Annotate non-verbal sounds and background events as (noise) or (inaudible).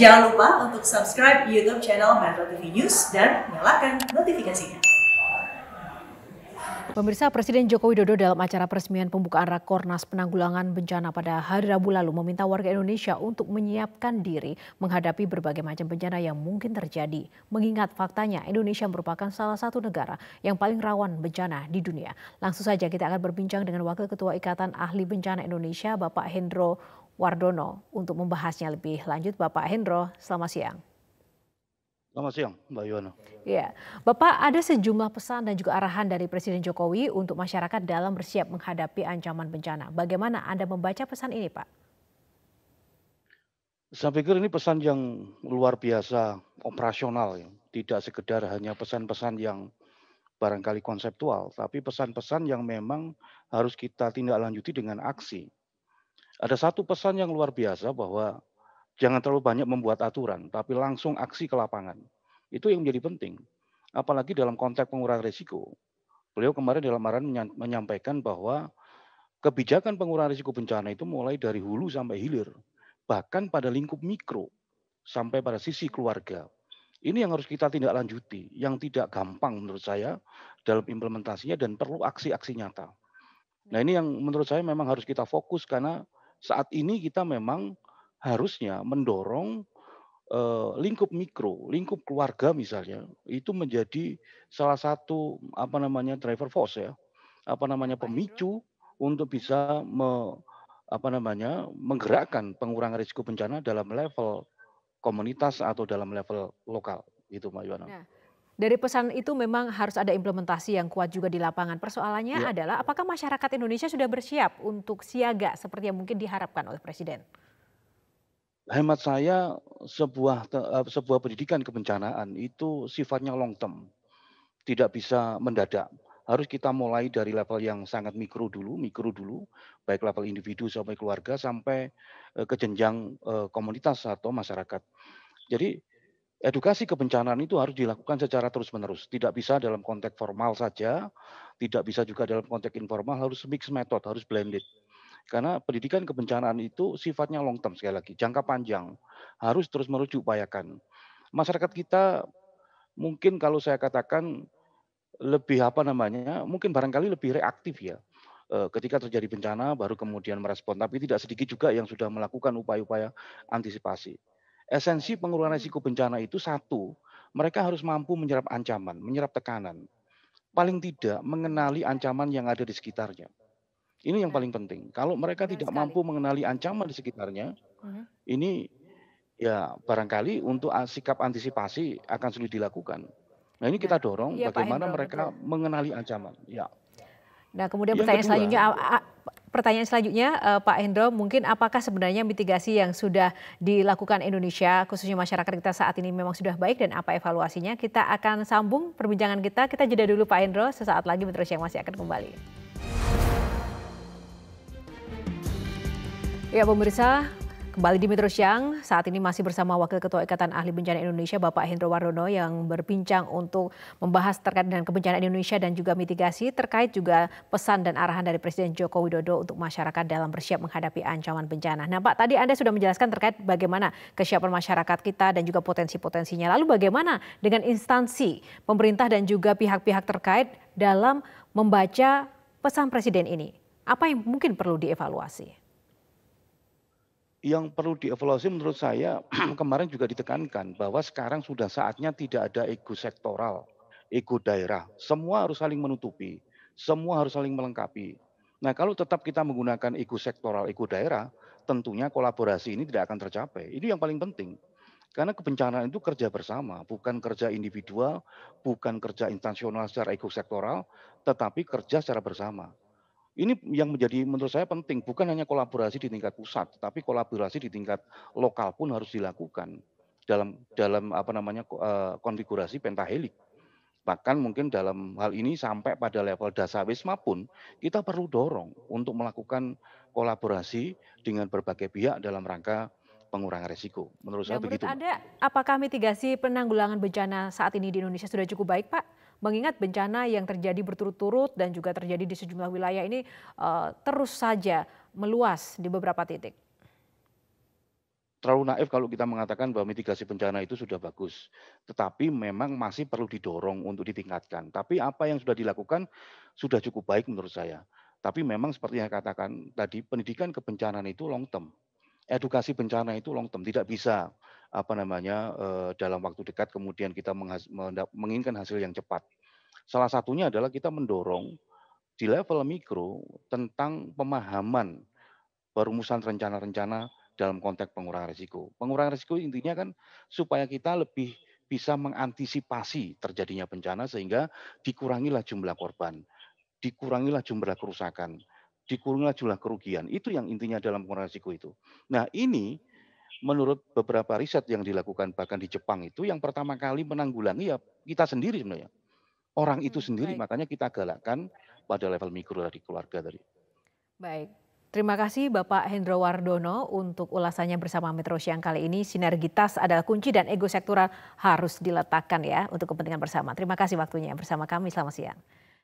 Jangan lupa untuk subscribe YouTube channel Metro TV News dan nyalakan notifikasinya. Pemirsa Presiden Joko Widodo dalam acara peresmian pembukaan Rakornas Penanggulangan Bencana pada hari Rabu lalu meminta warga Indonesia untuk menyiapkan diri menghadapi berbagai macam bencana yang mungkin terjadi. Mengingat faktanya Indonesia merupakan salah satu negara yang paling rawan bencana di dunia. Langsung saja kita akan berbincang dengan Wakil Ketua Ikatan Ahli Bencana Indonesia Bapak Hendro Wardono untuk membahasnya lebih lanjut. Bapak Hendro, selamat siang. Selamat siang, Mbak Yono. Ya, Bapak ada sejumlah pesan dan juga arahan dari Presiden Jokowi untuk masyarakat dalam bersiap menghadapi ancaman bencana. Bagaimana Anda membaca pesan ini, Pak? Saya pikir ini pesan yang luar biasa operasional ya. Tidak sekedar hanya pesan-pesan yang barangkali konseptual, tapi pesan-pesan yang memang harus kita tindak lanjuti dengan aksi. Ada satu pesan yang luar biasa bahwa Jangan terlalu banyak membuat aturan, tapi langsung aksi ke lapangan. Itu yang menjadi penting. Apalagi dalam konteks pengurangan risiko. Beliau kemarin dalam arahan menyampaikan bahwa kebijakan pengurangan risiko bencana itu mulai dari hulu sampai hilir. Bahkan pada lingkup mikro sampai pada sisi keluarga. Ini yang harus kita tindak lanjuti, yang tidak gampang menurut saya dalam implementasinya dan perlu aksi-aksi nyata. Nah ini yang menurut saya memang harus kita fokus karena saat ini kita memang harusnya mendorong uh, lingkup mikro, lingkup keluarga misalnya, itu menjadi salah satu apa namanya driver force ya, apa namanya pemicu untuk bisa me, apa namanya menggerakkan pengurangan risiko bencana dalam level komunitas atau dalam level lokal. Itu Mbak Yuwana. Nah, dari pesan itu memang harus ada implementasi yang kuat juga di lapangan. Persoalannya ya. adalah apakah masyarakat Indonesia sudah bersiap untuk siaga seperti yang mungkin diharapkan oleh Presiden? hemat saya sebuah eh, sebuah pendidikan kebencanaan itu sifatnya long term. Tidak bisa mendadak. Harus kita mulai dari level yang sangat mikro dulu, mikro dulu, baik level individu sampai keluarga sampai eh, ke jenjang eh, komunitas atau masyarakat. Jadi edukasi kebencanaan itu harus dilakukan secara terus-menerus. Tidak bisa dalam konteks formal saja, tidak bisa juga dalam konteks informal, harus mix method, harus blended. Karena pendidikan kebencanaan itu sifatnya long term sekali lagi, jangka panjang. Harus terus-menerus diupayakan. Masyarakat kita mungkin kalau saya katakan lebih apa namanya, mungkin barangkali lebih reaktif ya. Eh, ketika terjadi bencana baru kemudian merespon, tapi tidak sedikit juga yang sudah melakukan upaya-upaya antisipasi. Esensi pengurangan risiko bencana itu satu, mereka harus mampu menyerap ancaman, menyerap tekanan. Paling tidak mengenali ancaman yang ada di sekitarnya. Ini yang paling penting. Kalau mereka tidak mampu mengenali ancaman di sekitarnya, uh-huh. ini ya barangkali untuk sikap antisipasi akan sulit dilakukan. Nah ini kita nah, dorong ya, bagaimana Hendro, mereka betul. mengenali ancaman. Ya. Nah kemudian yang pertanyaan kedua, selanjutnya, pertanyaan selanjutnya uh, Pak Hendro, mungkin apakah sebenarnya mitigasi yang sudah dilakukan Indonesia, khususnya masyarakat kita saat ini memang sudah baik dan apa evaluasinya? Kita akan sambung perbincangan kita. Kita jeda dulu Pak Hendro, sesaat lagi Metro Siang masih akan kembali. Ya pemirsa, kembali di Metro Siang. Saat ini masih bersama Wakil Ketua Ikatan Ahli Bencana Indonesia Bapak Hendro Wardono yang berbincang untuk membahas terkait dengan kebencanaan Indonesia dan juga mitigasi terkait juga pesan dan arahan dari Presiden Joko Widodo untuk masyarakat dalam bersiap menghadapi ancaman bencana. Nah Pak, tadi Anda sudah menjelaskan terkait bagaimana kesiapan masyarakat kita dan juga potensi-potensinya. Lalu bagaimana dengan instansi pemerintah dan juga pihak-pihak terkait dalam membaca pesan Presiden ini? Apa yang mungkin perlu dievaluasi? Yang perlu dievaluasi menurut saya (clears throat) kemarin juga ditekankan bahwa sekarang sudah saatnya tidak ada ego sektoral, ego daerah. Semua harus saling menutupi, semua harus saling melengkapi. Nah kalau tetap kita menggunakan ego sektoral, ego daerah, tentunya kolaborasi ini tidak akan tercapai. Ini yang paling penting. Karena kebencanaan itu kerja bersama, bukan kerja individual, bukan kerja instansional secara ego sektoral, tetapi kerja secara bersama. Ini yang menjadi menurut saya penting, bukan hanya kolaborasi di tingkat pusat, tapi kolaborasi di tingkat lokal pun harus dilakukan dalam dalam apa namanya eh, konfigurasi pentahelik. Bahkan mungkin dalam hal ini sampai pada level dasawisma pun kita perlu dorong untuk melakukan kolaborasi dengan berbagai pihak dalam rangka pengurangan resiko. Menurut ya, saya menurut begitu. Anda, apakah mitigasi penanggulangan bencana saat ini di Indonesia sudah cukup baik, Pak? Mengingat bencana yang terjadi berturut-turut dan juga terjadi di sejumlah wilayah ini uh, terus saja meluas di beberapa titik. terlalu naif kalau kita mengatakan bahwa mitigasi bencana itu sudah bagus. Tetapi memang masih perlu didorong untuk ditingkatkan. Tapi apa yang sudah dilakukan sudah cukup baik menurut saya. Tapi memang seperti yang saya katakan tadi, pendidikan kebencanaan itu long term. Edukasi bencana itu long term, tidak bisa apa namanya eh, dalam waktu dekat kemudian kita menginginkan hasil yang cepat. Salah satunya adalah kita mendorong di level mikro tentang pemahaman perumusan rencana-rencana dalam konteks pengurangan risiko. Pengurangan risiko intinya kan supaya kita lebih bisa mengantisipasi terjadinya bencana sehingga dikurangilah jumlah korban, dikurangilah jumlah kerusakan, dikurangilah jumlah kerugian. Itu yang intinya dalam pengurangan risiko itu. Nah ini menurut beberapa riset yang dilakukan bahkan di Jepang itu yang pertama kali menanggulangi ya kita sendiri sebenarnya. Orang itu hmm, sendiri baik. makanya kita galakkan pada level mikro dari keluarga tadi. Baik, Terima kasih Bapak Hendro Wardono untuk ulasannya bersama Metro Siang kali ini. Sinergitas adalah kunci dan ego sektoral harus diletakkan ya untuk kepentingan bersama. Terima kasih waktunya bersama kami. Selamat siang.